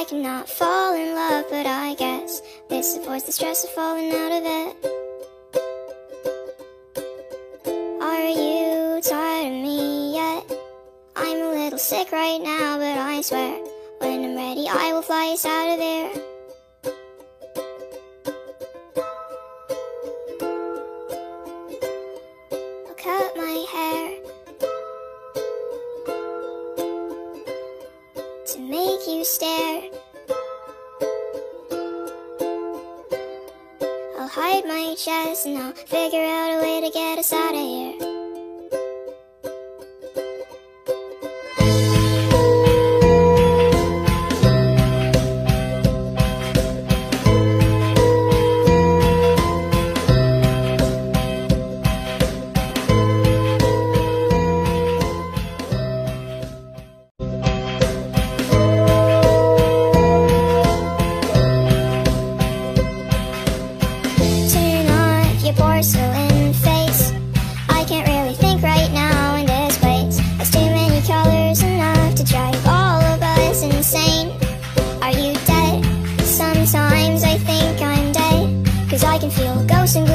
I cannot fall in love, but I guess this avoids the stress of falling out of it. Are you tired of me yet? I'm a little sick right now, but I swear, when I'm ready, I will fly us out of here. I'll cut my hair to make you stare. Hide my chest and I'll figure out a way to get us out of here. porcelain face. I can't really think right now in this place That's too many colors enough to drive all of us insane. Are you dead? Sometimes I think I'm dead. Cause I can feel ghosts and